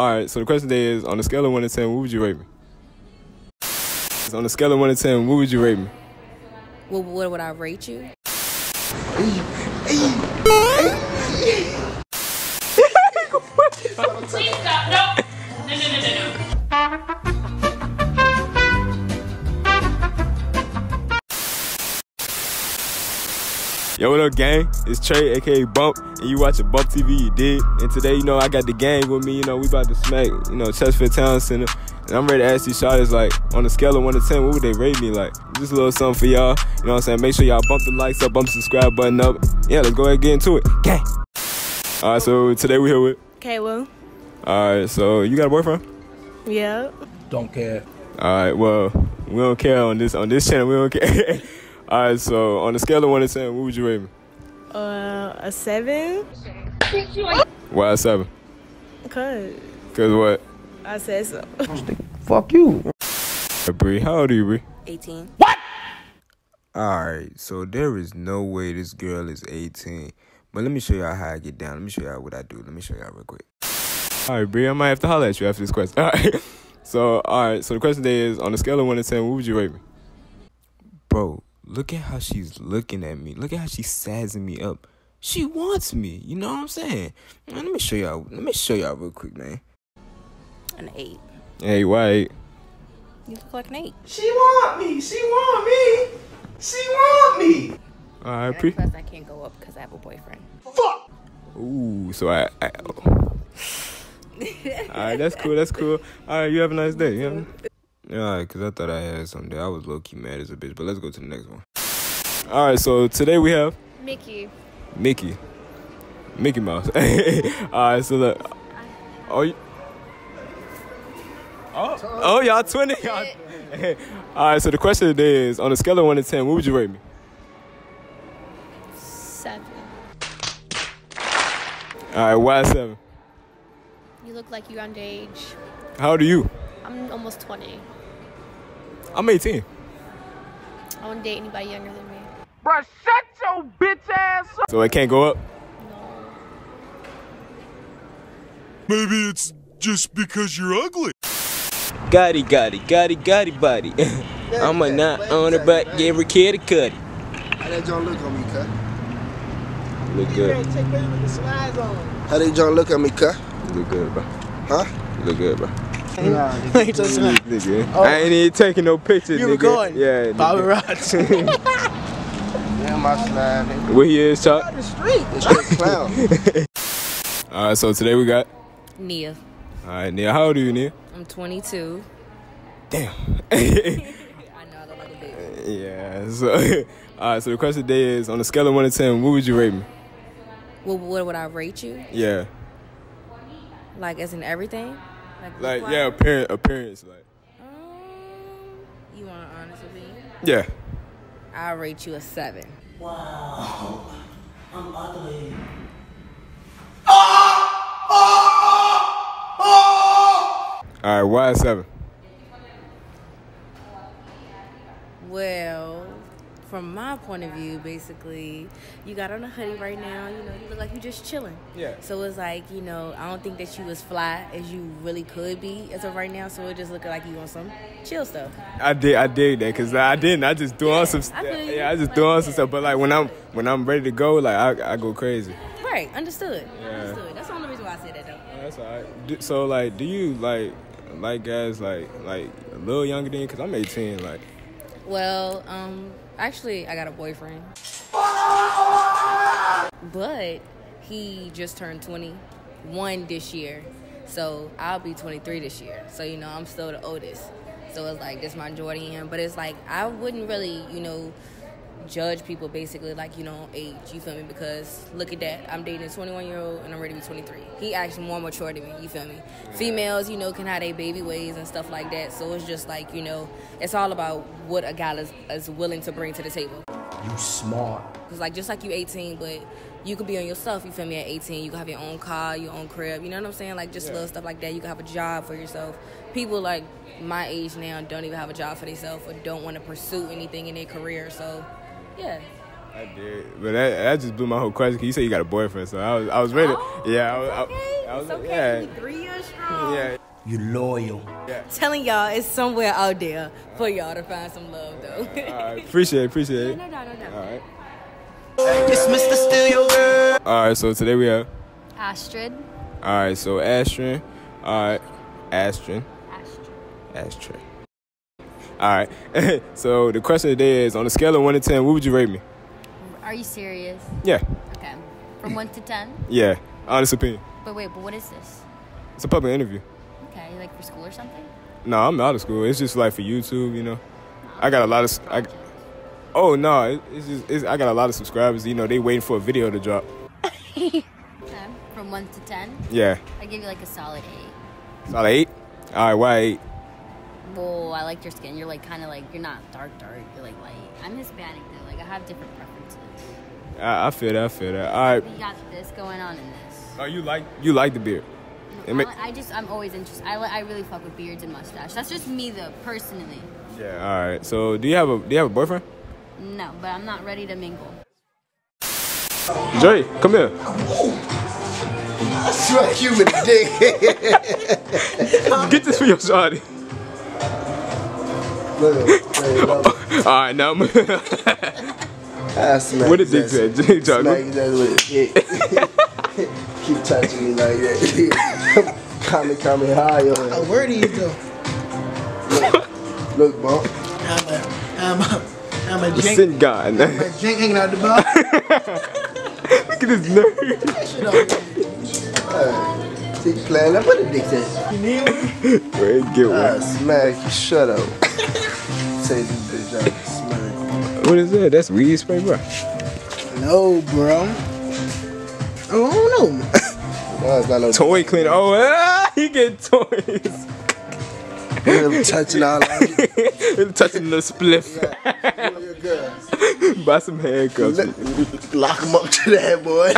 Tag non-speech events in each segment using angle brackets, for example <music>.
All right. So the question today is: on a scale of one to ten, what would you rate me? So on a scale of one to ten, what would you rate me? Well, what would I rate you? Please stop. No. No, no, no, no, no. Yo, what up, gang? It's Trey, aka Bump, and you watching Bump TV, you did. And today, you know, I got the gang with me. You know, we about to smack, you know, Chesterfield Towne Center. And I'm ready to ask these shotters, like, on a scale of 1 to 10, what would they rate me like? Just a little something for y'all. You know what I'm saying? Make sure y'all bump the likes up, bump the subscribe button up. Yeah, let's go ahead and get into it. Gang! All right, so today we here with. Kayla. All right, so you got a boyfriend? Yeah. Don't care. All right, well, we don't care on this on this channel. We don't care. <laughs> All right, so on a scale of 1 to 10, what would you rate me? Uh, a seven. Why a 7? Cause Because what? I said so. Fuck you. Bree, how old are you, Bree? 18. What? Alright, so there is no way this girl is 18. But let me show y'all how I get down. Let me show y'all what I do. Let me show y'all real quick. Alright, Bree, I might have to holler at you after this question. Alright. <laughs> So, alright, so the question today is on a scale of 1 to 10, what would you rate me? Bro, look at how she's looking at me. Look at how she's sazzing me up. She wants me. You know what I'm saying? Man, let me show y'all. Let me show y'all real quick, man. An eight. Hey, why eight? You look like an eight. She want me. She want me. She want me. Alright, Bree. Plus, I can't go up because I have a boyfriend. Fuck. Ooh, so I. I oh. <laughs> All right, that's cool. That's cool. All right, you have a nice day. You have a... All right, because I thought I had something. I was low key mad as a bitch, but let's go to the next one. All right, so today we have Mickey. Mickey. Mickey Mouse. <laughs> All right, so look. Oh, you... oh, oh, y'all 20. Y'all... <laughs> All right, so the question today is on a scale of 1 to 10, what would you rate me? Seven. All right, why 7? You look like you're underage. How old are you? I'm almost 20. I'm 18. I won't date anybody younger than me. Bruh, shut your bitch ass up. So it can't go up? No. Maybe it's just because you're ugly. Gotti, gotti, gotti, gotti, body. <laughs> I'm a not on it, but give her kid a cut. How that John look on me, cut? Look good. How they John look at me, cut? Look good, bro. Huh? Look good, bro. Ain't just not. Nigga. I ain't even taking no pictures, You nigga. recording? Yeah, nigga. Paparazzi. Damn, <laughs> my slide, nigga. Where he is, Chuck? It's straight clown. <laughs> All right, so today we got. Nia. All right, Nia. How old are you, Nia? I'm 22. Damn. <laughs> I know I look like a baby. yeah. So, all right. So the question today is: on a scale of one to ten, what would you rate me? Well, what would I rate you? Yeah. Like, as in everything? Like, Like, yeah, appearance, appearance, like. Um, you want an honest opinion? Yeah. I'll rate you a seven. wow i'm ugly All right. Why a seven? Well, from my point of view, basically, you got on a hoodie right now. You know, you look like you just chilling. Yeah. So it's like, you know, I don't think that you as fly as you really could be as of right now. So it just looking like you on some chill stuff. I did, I did that because I didn't. I just threw on some, I yeah, I just threw on some stuff. But like when I'm when I'm ready to go, like I, I go crazy. Right. Understood. Yeah. Understood. That's the only reason why I said that though. That's all right. So like, do you like like guys like like a little younger than you? Cause I'm 18. Like, Well, um, actually, I got a boyfriend, but he just turned 21 this year, so I'll be 23 this year. So you know, I'm still the oldest. So it's like this my Jordan but it's like I wouldn't really, you know, judge people basically like you know age. You feel me? Because look at that, I'm dating a 21 year old and I'm ready to be 23. He actually more mature than me. You feel me? Females, you know, can have their baby ways and stuff like that. So it's just like you know, it's all about what a guy is, is willing to bring to the table. You smart. Cause like just like you 18, but you could be on yourself. You feel me? At 18, you can have your own car, your own crib. You know what I'm saying? Like just little stuff like that. You can have a job for yourself. People like my age now don't even have a job for themselves or don't want to pursue anything in their career. So, yeah. I did, but that, that just blew my whole question. 'cause You said you got a boyfriend, so I was I was ready. Oh, yeah, I was, it's okay. I, I was it's okay. yeah. We three years strong. Yeah. You loyal. Telling y'all it's somewhere out there for y'all to find some love though. All right. <laughs> Appreciate it. Appreciate it. no, no, no, no. All right. It's Mr. Steal Your Girl. All right. So today we have. Astrid. All right. So Astrid. All right. Astrid. Astrid. Astrid. All right. <laughs> so the question today is: on a scale of one to ten, what would you rate me? Are you serious? Yeah. Okay. From one to ten. Yeah. Honest opinion. But wait, but what is this? It's a public interview. Okay, like for school or something? No, I'm out of school. It's just like for YouTube, you know. I got a lot of. I, oh no, it- it's just. It's, I got a lot of subscribers. You know, they waiting for a video to drop. <laughs> Okay. From one to ten, Yeah. I give you like a solid eight. Solid eight. All right. Why eight? Well, I like your skin. You're like kind of like you're not dark dark. You're like light. I'm Hispanic though. Like I have different preferences. I, I feel that. I feel that. All right. We got this going on in this. Oh, you like you like the beard? I, make- I just I'm always interested. I, li- I really fuck with beards and mustache. That's just me though, personally. yeah. All right. So, do you have a do you have a boyfriend? No, but I'm not ready to mingle. Jay, come here. <laughs> Smack you with the dick. <laughs> Get this for your shawty. Look, hey, look. All right, now. I'm- <laughs> What the his dick ass. said? Jay, John, Smack his ass with a. <laughs> Keep touching me like that. <laughs> Kame Kame high on Oh, where are you though? Look, bro. I'm a, I'm a, I'm a The jank, sin guy. I'm Look a jank hanging out the bar. Look at this nerd. Shit on me. Uh, see, playing up with the dick at. You need one? Wait, get I one. smack you. Shut up. Say this bitch out. Smack. What is that? That's weed spray, bro. No, bro. Oh, I don't know. No, it's not no Toy cleaner. Oh, ah, <laughs> he get toys. I'm touching all of you. <laughs> He's touching the spliff. You're. <laughs> Buy some handcuffs. Lock him up to that, boy.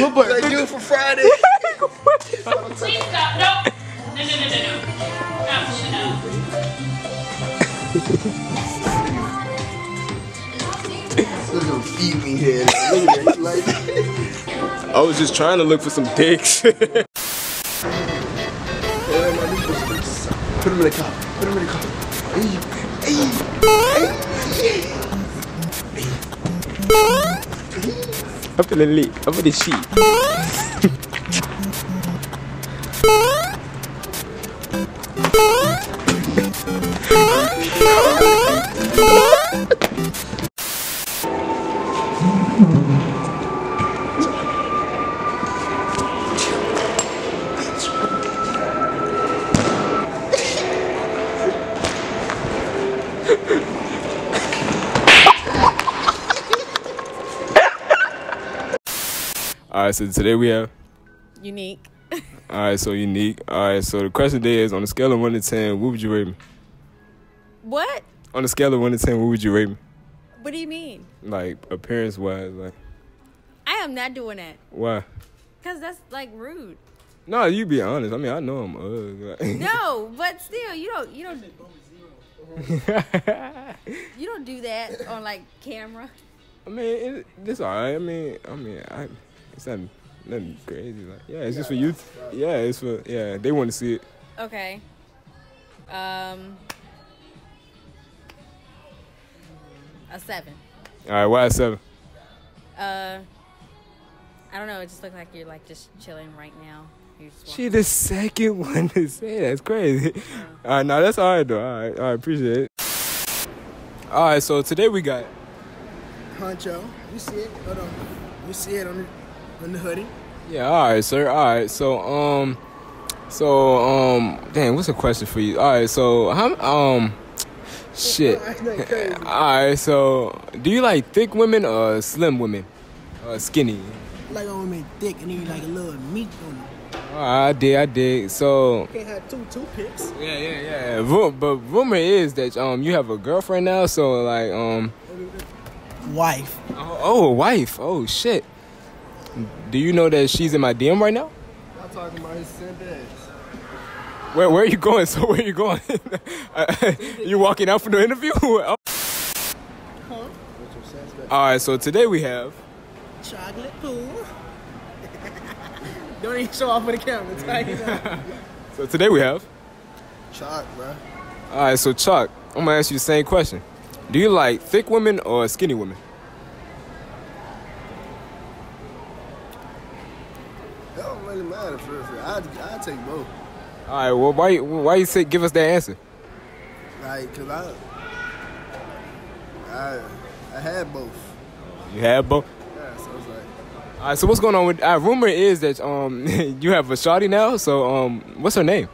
what boy? They do for Friday. Please stop. No. No, no, no, no, no. Feed me here. I was just trying to look for some dicks. <laughs> Put him in the car. Put him in the car. Hey, hey, I'm feeling lit. I'm for the All right, so today we have. Unique. <laughs> All right, so unique. All right, so the question today is on a scale of one to ten, what would you rate me? What? On a scale of one to ten, what would you rate me? What do you mean? Like appearance wise, like I am not doing that. why? Cause that's like rude. No, you be honest. I mean, I know I'm ugly. <laughs> No, but still, you don't, you don't, you don't do that on like camera. I mean, it, this alright. I mean, I mean, I, it's not nothing crazy. Like, yeah, it's just for you. Yeah, it's for yeah. They want to see it. Okay. Um. A seven. All right, why a seven? Uh. I don't know. It just looks like you're like just chilling right now. You're She the second <laughs> one to say that's crazy. All right, no, that's all right though. All right, all right, appreciate it. All right, so today we got Honcho. You see it? Hold on. You see it on the, on the hoodie? Yeah, all right, sir. All right, so um, so um, damn, what's a question for you? All right, so how um, shit. That's not crazy. <laughs> All right, so do you like thick women or slim women, or skinny? Like a woman thick and then like a little meat on it. I did, I did. So Can't have two toothpicks. yeah, yeah, yeah. But rumor is that um, you have a girlfriend now. So like um, Wife. oh, oh, a wife. Oh shit. Do you know that she's in my DM right now? I'm talking about his simp ass. Where where are you going? <laughs> So where are you going? <laughs> Uh, <laughs> you walking out for the interview? Oh. All right. So today we have. Chocolate pool. Don't even show off for the camera. That's you. So today we have. Chalk, bro. All right, so Chuck, I'm gonna ask you the same question. Do you like thick women or skinny women? Matter for real. for real. I I take both. All right, well, why why you say give us that answer? Like, cause I I I had both. You have both. Yeah, so it's like All right, so what's going on with? Uh, rumor is that um <laughs> you have a shawty now. So um, what's her name?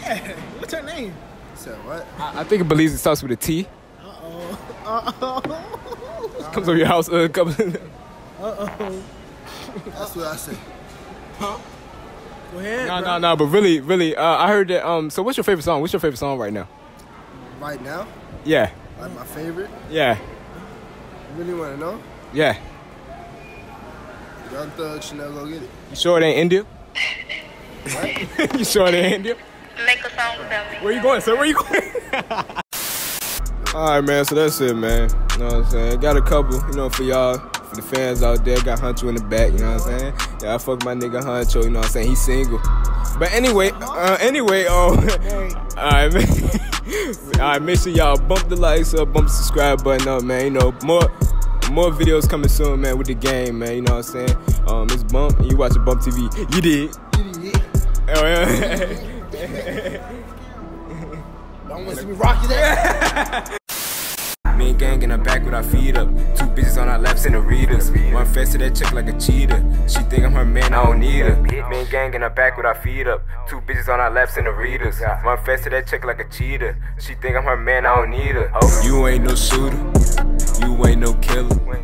Yeah. What's her name? So what? I, I think it believes it starts with a T. Uh-oh. Uh-oh. <laughs> Comes over your house. Uh, comes. Uh-oh. That's what I said. Go ahead, no, bro. no, no. But really, really, uh, I heard that. Um, so what's your favorite song? What's your favorite song right now? Right now, Yeah, like my favorite. yeah, You really want to know? yeah. Young Thug Chanel, go get it. You sure it ain't India? <laughs> you sure it ain't India? Make a song about me. Where you going, sir? Where you going? <laughs> All right, man. So that's it, man. You know what I'm saying? Got a couple, you know, for y'all, for the fans out there. Got Huncho in the back, you know what I'm saying? Yeah, I fuck my nigga Huncho, you know what I'm saying? He's single. But anyway, uh, anyway, <laughs> oh, all right, man. <laughs> all right, make sure y'all bump the likes up, bump the subscribe button up, man. You know, more. More videos coming soon, man, with the game, man. You know what I'm saying? Um, it's Bump, and you watching Bump TV. You did. Oh, yeah. <laughs> Don't want to see me rock you there. Me gang in her back with our feet up. Two bitches on our laps and the readers. One face to that chick like a cheater. She think I'm her man, I don't need her. Me gang in her back with our feet up. Two bitches on our laps and the readers. One face to that chick like a cheater. She think I'm her man, I don't need her. You ain't no shooter. You ain't no killer.